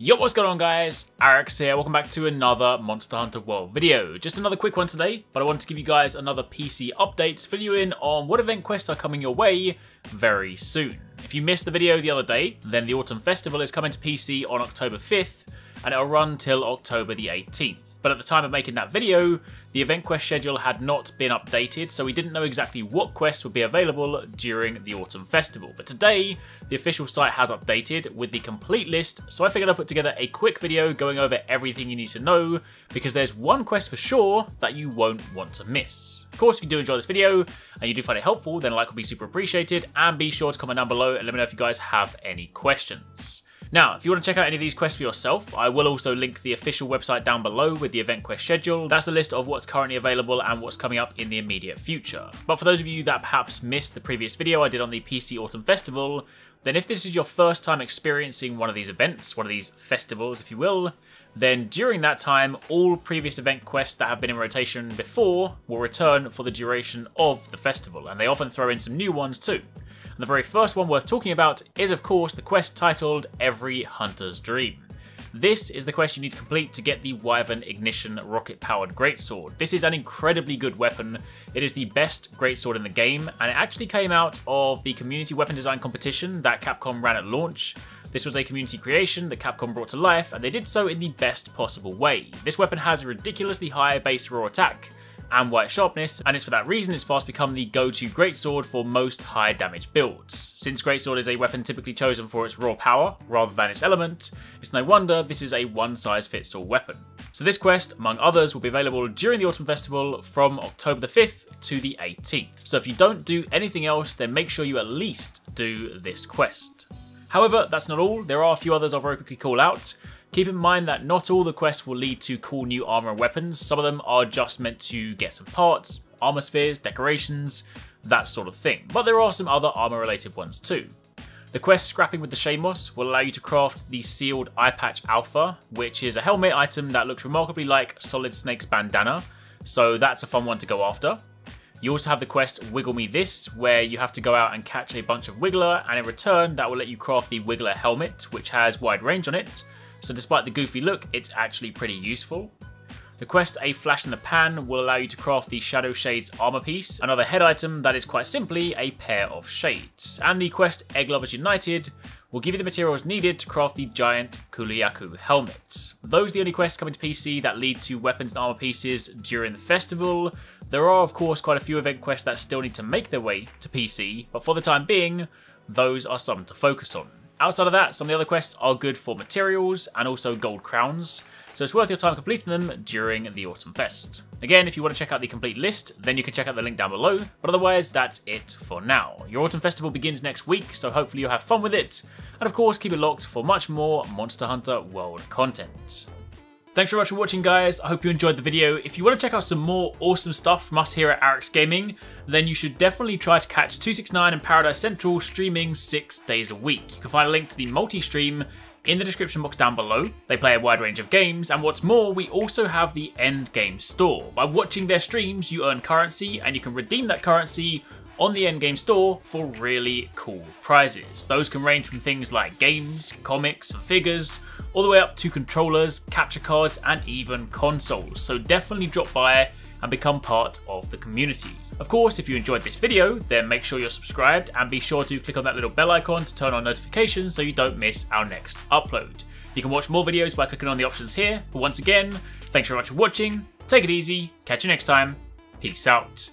Yo, what's going on guys? Arekkz here, welcome back to another Monster Hunter World video. Just another quick one today, but I wanted to give you guys another PC update to fill you in on what event quests are coming your way very soon. If you missed the video the other day, then the Autumn Festival is coming to PC on October 5th, and it'll run till October the 18th but at the time of making that video, the event quest schedule had not been updated, so we didn't know exactly what quests would be available during the Autumn Festival. But today, the official site has updated with the complete list, so I figured I'd put together a quick video going over everything you need to know, because there's one quest for sure that you won't want to miss. Of course, if you do enjoy this video and you do find it helpful, then a like would be super appreciated, and be sure to comment down below and let me know if you guys have any questions. Now, if you want to check out any of these quests for yourself, I will also link the official website down below with the event quest schedule. That's the list of what's currently available and what's coming up in the immediate future. But for those of you that perhaps missed the previous video I did on the PC Autumn Festival, then if this is your first time experiencing one of these events, one of these festivals if you will, then during that time, all previous event quests that have been in rotation before will return for the duration of the festival, and they often throw in some new ones too. And the very first one worth talking about is of course the quest titled Every Hunter's Dream. This is the quest you need to complete to get the Wyvern Ignition rocket powered greatsword. This is an incredibly good weapon. It is the best greatsword in the game, and it actually came out of the community weapon design competition that Capcom ran at launch. This was a community creation that Capcom brought to life, and they did so in the best possible way. This weapon has a ridiculously high base raw attack, and white sharpness, and it's for that reason it's fast become the go-to greatsword for most high damage builds. Since greatsword is a weapon typically chosen for its raw power rather than its element, it's no wonder this is a one-size-fits-all weapon. So this quest, among others, will be available during the Autumn Festival from October the 5th to the 18th. So if you don't do anything else, then make sure you at least do this quest. However, that's not all, there are a few others I'll very quickly call out. Keep in mind that not all the quests will lead to cool new armor and weapons, some of them are just meant to get some parts, armor spheres, decorations, that sort of thing, but there are some other armor related ones too. The quest Scrapping with the Shamos will allow you to craft the sealed eye patch alpha, which is a helmet item that looks remarkably like Solid Snake's bandana, so that's a fun one to go after. You also have the quest Wiggle Me This, where you have to go out and catch a bunch of Wiggler, and in return that will let you craft the Wiggler helmet, which has wide range on it, so despite the goofy look, it's actually pretty useful. The quest A Flash in the Pan will allow you to craft the Shadow Shades armor piece, another head item that is quite simply a pair of shades. And the quest Egg Lovers United will give you the materials needed to craft the giant Kulu-Ya-Ku. Those are the only quests coming to PC that lead to weapons and armor pieces during the festival. There are of course quite a few event quests that still need to make their way to PC, but for the time being, those are some to focus on. Outside of that, some of the other quests are good for materials and also gold crowns, so it's worth your time completing them during the Autumn Fest. Again, if you want to check out the complete list, then you can check out the link down below, but otherwise, that's it for now. Your Autumn Festival begins next week, so hopefully you'll have fun with it, and of course keep it locked for much more Monster Hunter World content. Thanks very much for watching guys, I hope you enjoyed the video. If you want to check out some more awesome stuff from us here at Arekkz Gaming, then you should definitely try to catch 269 and Paradise Central streaming 6 days a week. You can find a link to the multi-stream in the description box down below. They play a wide range of games, and what's more, we also have the Endgame store. By watching their streams, you earn currency, and you can redeem that currency on the Endgame store for really cool prizes. Those can range from things like games, comics, and figures, all the way up to controllers, capture cards, and even consoles. So definitely drop by and become part of the community. Of course, if you enjoyed this video, then make sure you're subscribed and be sure to click on that little bell icon to turn on notifications so you don't miss our next upload. You can watch more videos by clicking on the options here, but once again, thanks very much for watching, take it easy, catch you next time, peace out.